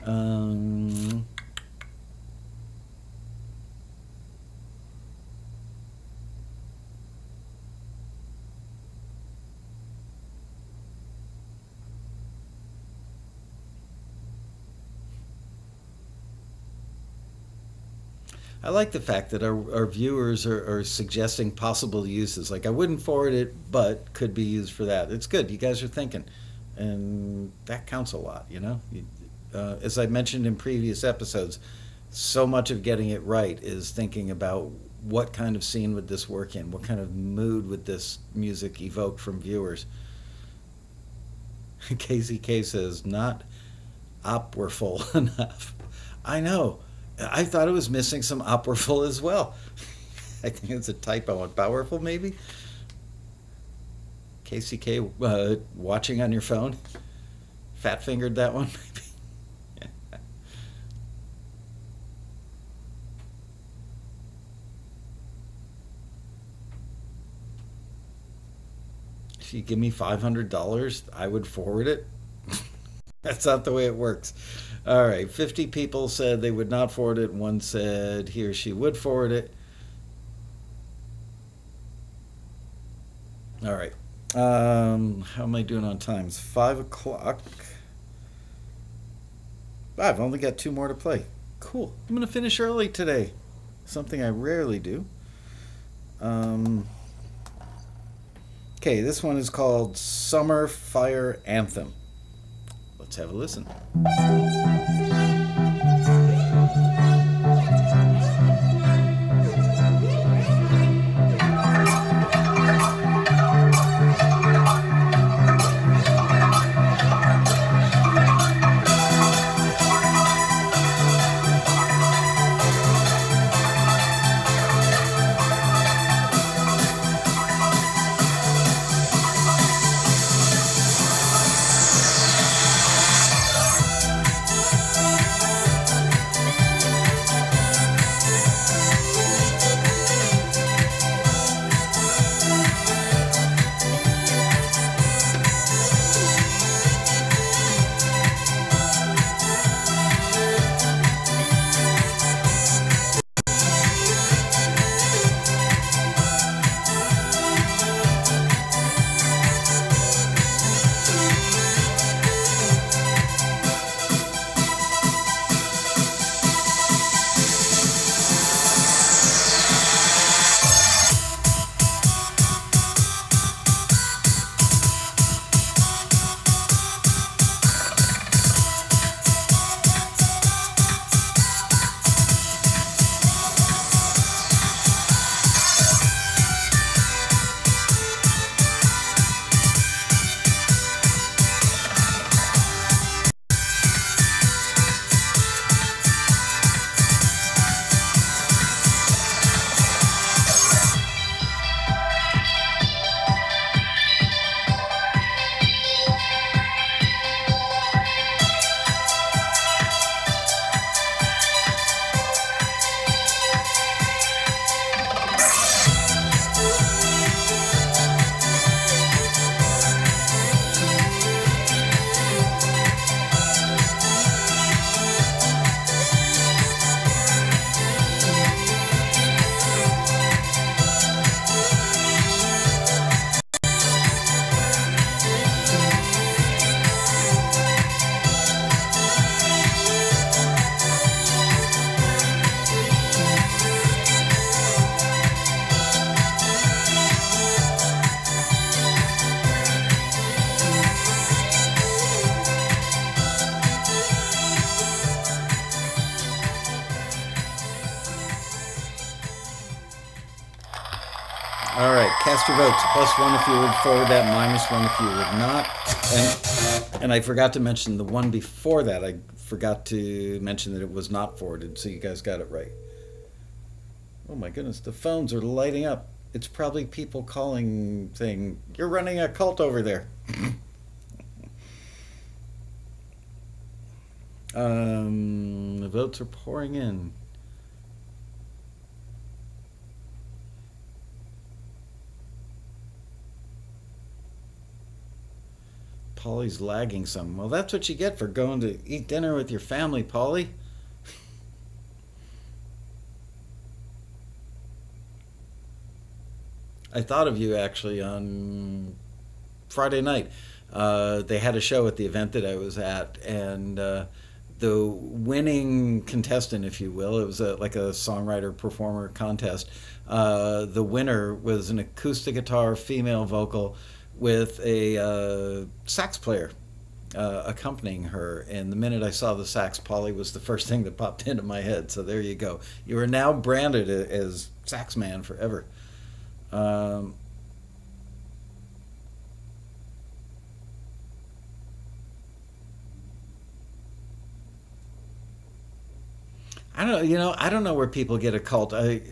Um, I like the fact that our, our viewers are, are suggesting possible uses. Like I wouldn't forward it, but could be used for that. It's good. You guys are thinking, and that counts a lot. You know, uh, as I mentioned in previous episodes, so much of getting it right is thinking about what kind of scene would this work in, what kind of mood would this music evoke from viewers. (laughs) Casey KZK says not full (laughs) enough. I know. I thought it was missing some powerful as well. (laughs) I think it's a typo on powerful, maybe. KCK uh, watching on your phone. Fat fingered that one, (laughs) maybe. if you give me $500, I would forward it. (laughs) That's not the way it works. All right, 50 people said they would not forward it. One said he or she would forward it. All right. Um, how am I doing on times? Five o'clock. I've only got two more to play. Cool. I'm going to finish early today. Something I rarely do. Um, okay, this one is called Summer Fire Anthem. Let's have a listen. plus one if you would forward that, minus one if you would not. And, and I forgot to mention the one before that. I forgot to mention that it was not forwarded, so you guys got it right. Oh my goodness, the phones are lighting up. It's probably people calling saying, You're running a cult over there. (laughs) um, the votes are pouring in. Polly's lagging some. Well, that's what you get for going to eat dinner with your family, Polly. I thought of you actually on Friday night. Uh, they had a show at the event that I was at, and uh, the winning contestant, if you will, it was a, like a songwriter performer contest. Uh, the winner was an acoustic guitar female vocal with a uh, sax player uh, accompanying her. And the minute I saw the sax, Polly was the first thing that popped (laughs) into my head. So there you go. You are now branded as sax man forever. Um, I don't know. You know, I don't know where people get a cult. I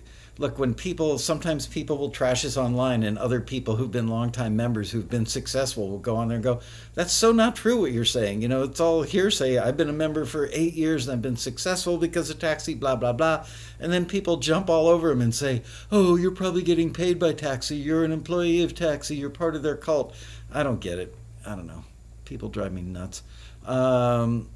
look when people sometimes people will trash us online and other people who've been longtime members who've been successful will go on there and go that's so not true what you're saying. You know it's all hearsay. I've been a member for eight years and i've been successful because of taxi blah blah blah. And then people jump all over them and say oh you're probably getting paid by taxi. You're an employee of taxi. You're part of their cult. I don't get it. I don't know. People drive me nuts. Um,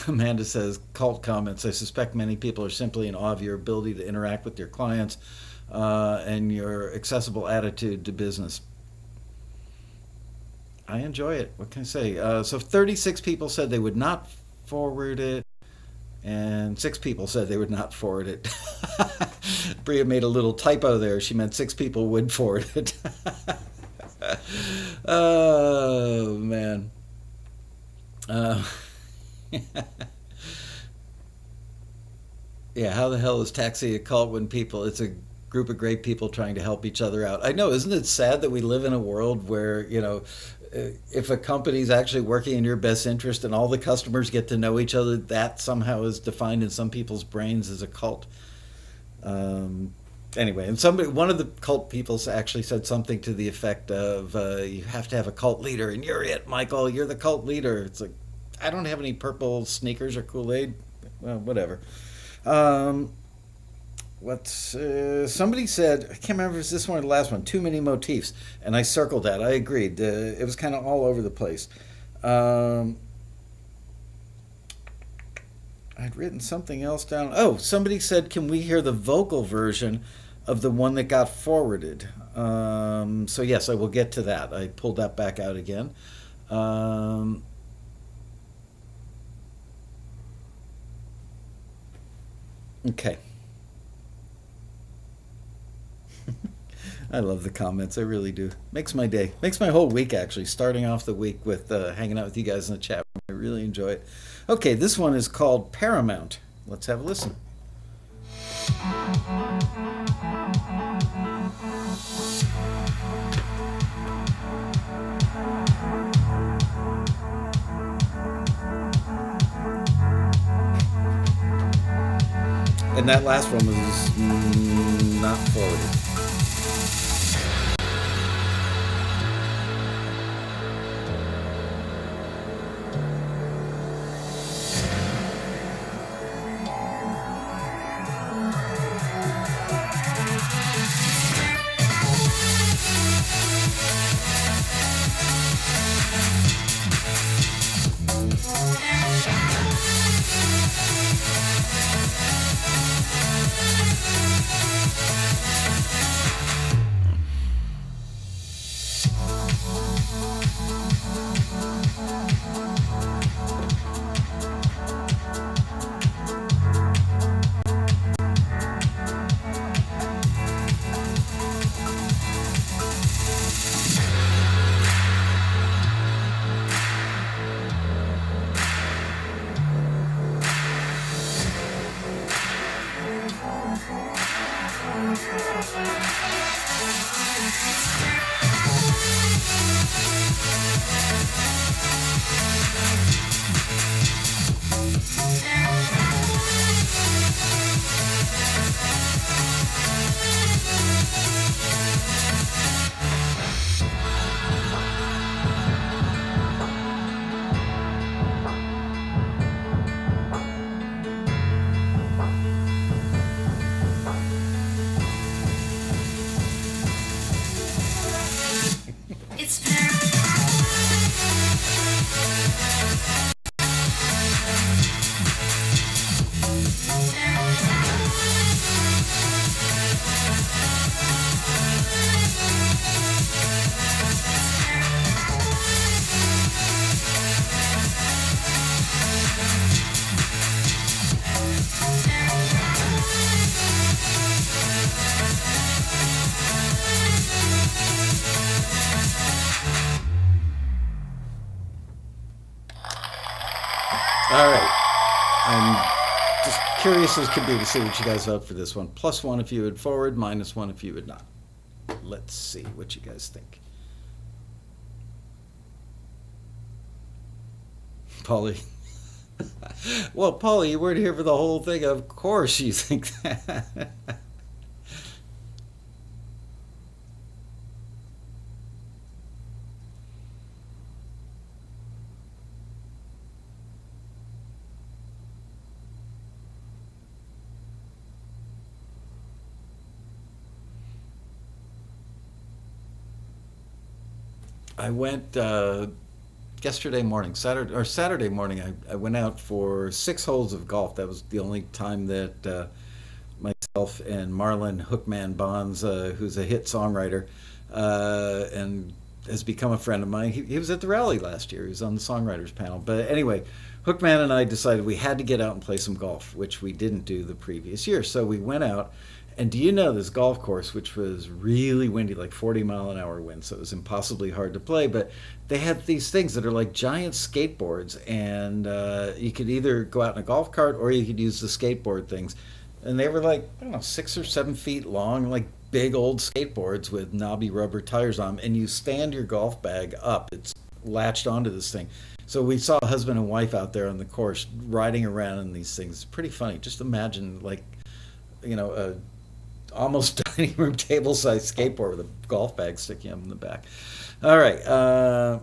(laughs) Amanda says, cult comments. I suspect many people are simply in awe of your ability to interact with your clients uh, and your accessible attitude to business. I enjoy it. What can I say? Uh, so 36 people said they would not forward it, and six people said they would not forward it. (laughs) Bria made a little typo there. She meant six people would forward it. (laughs) oh, man. Uh, (laughs) yeah, how the hell is taxi a cult when people? It's a group of great people trying to help each other out. I know, isn't it sad that we live in a world where you know, uh, if a company's actually working in your best interest and all the customers get to know each other, that somehow is defined in some people's brains as a cult. Um, anyway, and somebody, one of the cult people actually said something to the effect of, uh, "You have to have a cult leader, and you're it, Michael. You're the cult leader." It's like, I don't have any purple sneakers or Kool Aid. Well, whatever. Um, what's uh, somebody said? I can't remember if this one or the last one. Too many motifs, and I circled that. I agreed. Uh, it was kind of all over the place. Um, I'd written something else down. Oh, somebody said, "Can we hear the vocal version of the one that got forwarded?" Um, so yes, I will get to that. I pulled that back out again. Um, Okay. (laughs) I love the comments. I really do. Makes my day. Makes my whole week actually. Starting off the week with uh, hanging out with you guys in the chat. I really enjoy it. Okay, this one is called Paramount. Let's have a listen. And that last one was not forwarded. Curious as could be to see what you guys vote for this one. Plus one if you would forward, minus one if you would not. Let's see what you guys think. Polly. (laughs) well, Polly, you weren't here for the whole thing. Of course you think that. (laughs) I went uh, yesterday morning, Saturday or Saturday morning. I, I went out for six holes of golf. That was the only time that uh, myself and Marlon Hookman Bonds, uh, who's a hit songwriter uh, and has become a friend of mine. He, he was at the rally last year. He was on the songwriters panel. But anyway, Hookman and I decided we had to get out and play some golf, which we didn't do the previous year. So we went out. And do you know this golf course, which was really windy, like 40 mile an hour wind, so it was impossibly hard to play, but they had these things that are like giant skateboards, and uh, you could either go out in a golf cart or you could use the skateboard things. And they were like, I don't know, six or seven feet long, like big old skateboards with knobby rubber tires on them, and you stand your golf bag up. It's latched onto this thing. So we saw a husband and wife out there on the course riding around in these things. Pretty funny. Just imagine, like, you know, a almost (laughs) dining room table size skateboard with a golf bag sticking up in the back. All right. Uh,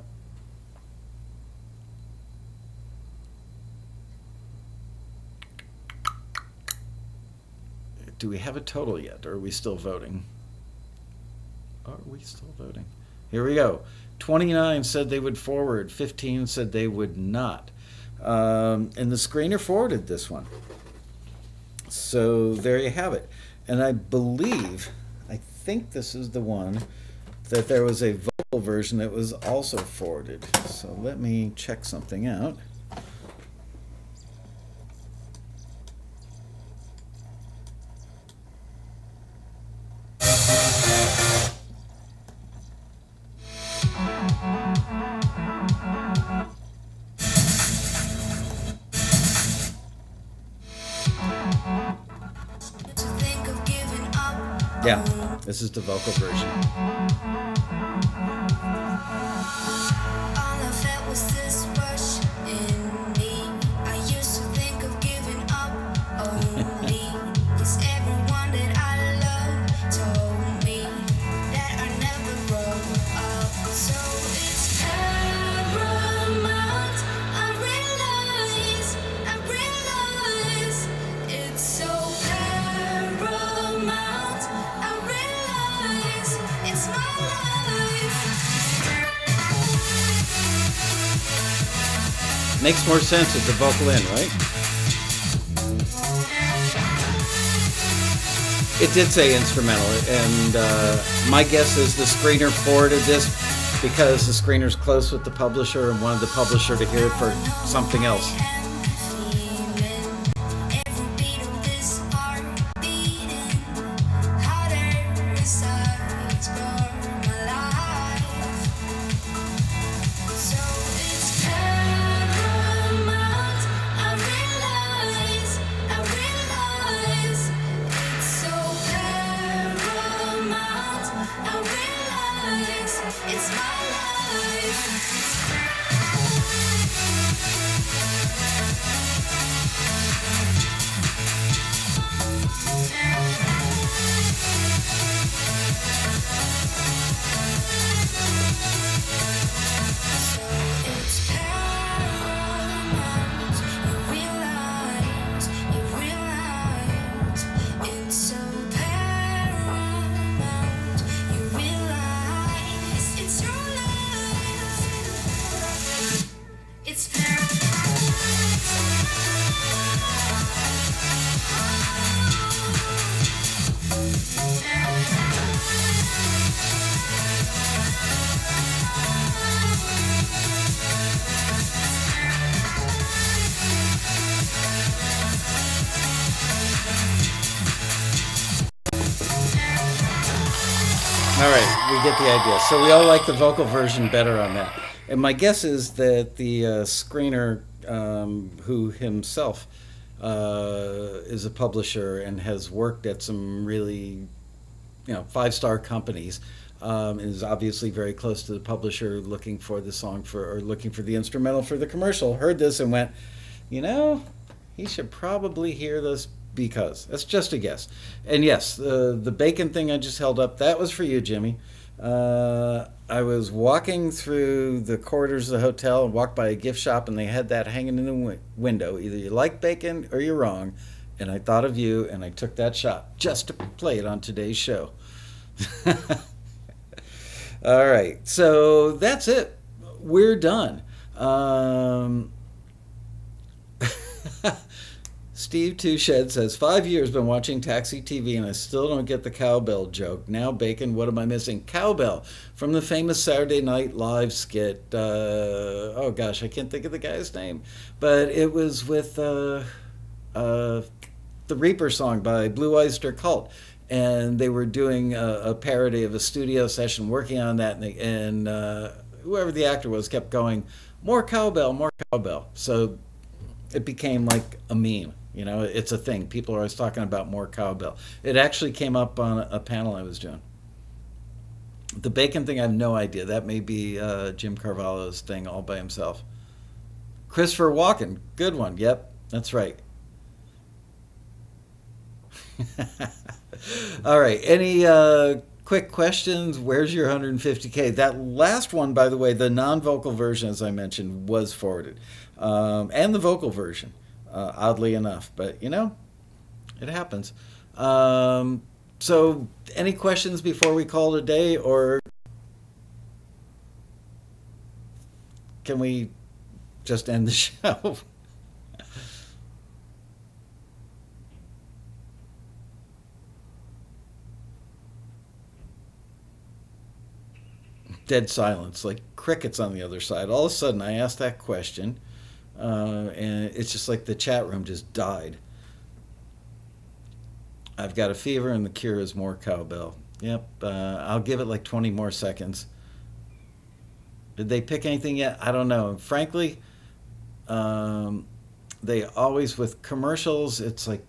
do we have a total yet, or are we still voting? Are we still voting? Here we go. 29 said they would forward, 15 said they would not. Um, and the screener forwarded this one. So there you have it. And I believe, I think this is the one that there was a vocal version that was also forwarded. So let me check something out. This is the vocal version. Makes more sense with the vocal in, right? It did say instrumental, and uh, my guess is the screener forwarded this because the screener's close with the publisher and wanted the publisher to hear it for something else. So we all like the vocal version better on that. And my guess is that the uh, screener, um, who himself uh, is a publisher and has worked at some really, you know, five star companies, um, is obviously very close to the publisher, looking for the song for or looking for the instrumental for the commercial. Heard this and went, you know, he should probably hear this because that's just a guess. And yes, the the bacon thing I just held up that was for you, Jimmy. Uh, I was walking through the corridors of the hotel and walked by a gift shop, and they had that hanging in the wi- window. Either you like bacon or you're wrong. And I thought of you, and I took that shot just to play it on today's show. (laughs) All right, so that's it. We're done. Um, (laughs) Steve Touched says, Five years been watching Taxi TV and I still don't get the cowbell joke. Now, Bacon, what am I missing? Cowbell from the famous Saturday Night Live skit. Uh, oh gosh, I can't think of the guy's name. But it was with uh, uh, the Reaper song by Blue Oyster Cult. And they were doing a, a parody of a studio session, working on that. And, they, and uh, whoever the actor was kept going, More cowbell, more cowbell. So it became like a meme. You know, it's a thing. People are always talking about more cowbell. It actually came up on a panel I was doing. The bacon thing, I have no idea. That may be uh, Jim Carvalho's thing all by himself. Christopher Walken, good one. Yep, that's right. (laughs) all right. Any uh, quick questions? Where's your 150K? That last one, by the way, the non vocal version, as I mentioned, was forwarded, um, and the vocal version uh, oddly enough. But you know, it happens. Um, so, any questions before we call it a day, or can we just end the (laughs) show? Dead silence, like crickets on the other side. All of a sudden, I asked that question uh, and it's just like the chat room just died. I've got a fever, and the cure is more cowbell. Yep, uh, I'll give it like 20 more seconds. Did they pick anything yet? I don't know. Frankly, um, they always, with commercials, it's like,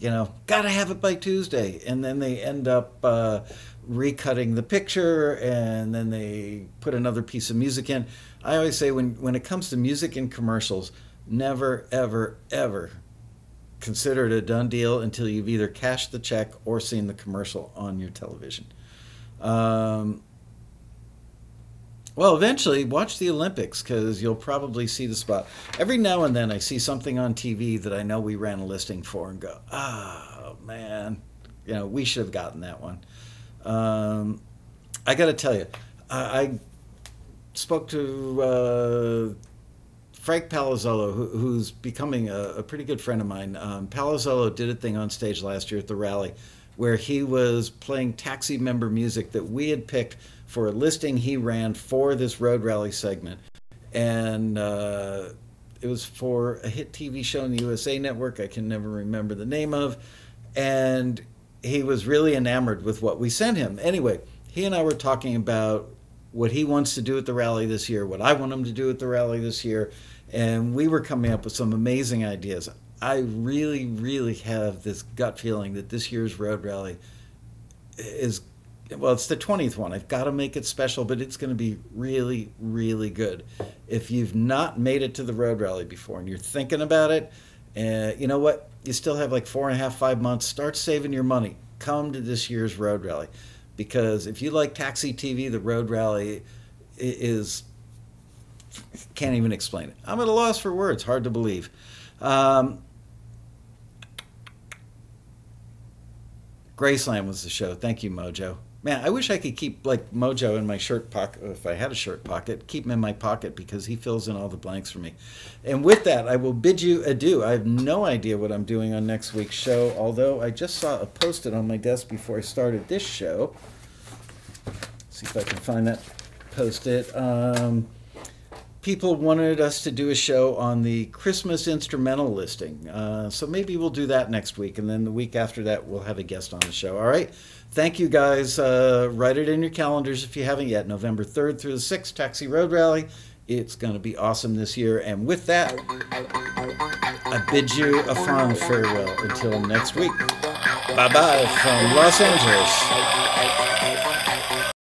you know, gotta have it by Tuesday. And then they end up uh, recutting the picture and then they put another piece of music in. I always say when, when it comes to music and commercials, never, ever, ever consider it a done deal until you've either cashed the check or seen the commercial on your television. Um, well, eventually, watch the Olympics because you'll probably see the spot. Every now and then, I see something on TV that I know we ran a listing for and go, oh, man, you know, we should have gotten that one. Um, I got to tell you, I, I spoke to uh, Frank Palazzolo, who, who's becoming a, a, pretty good friend of mine. Um, Palazzolo did a thing on stage last year at the rally where he was playing taxi member music that we had picked for a listing he ran for this road rally segment. And uh, it was for a hit TV show on the USA Network I can never remember the name of. And he was really enamored with what we sent him. Anyway, he and I were talking about what he wants to do at the rally this year, what I want him to do at the rally this year, and we were coming up with some amazing ideas. I really, really have this gut feeling that this year's road rally is well, it's the 20th one. I've got to make it special, but it's going to be really, really good. If you've not made it to the road rally before and you're thinking about it, uh, you know what? You still have like four and a half, five months. Start saving your money. Come to this year's road rally because if you like Taxi TV, the Road Rally is can't even explain it. I'm at a loss for words. Hard to believe. Um, Graceland was the show. Thank you, Mojo. Man, I wish I could keep like Mojo in my shirt pocket. If I had a shirt pocket, keep him in my pocket because he fills in all the blanks for me. And with that, I will bid you adieu. I have no idea what I'm doing on next week's show, although I just saw a post-it on my desk before I started this show. See if I can find that post-it. Um, people wanted us to do a show on the Christmas instrumental listing. Uh, so maybe we'll do that next week. And then the week after that, we'll have a guest on the show. All right. Thank you guys. Uh, write it in your calendars if you haven't yet. November 3rd through the 6th, Taxi Road Rally. It's going to be awesome this year. And with that, I bid you a fond farewell until next week. Bye bye from Los Angeles.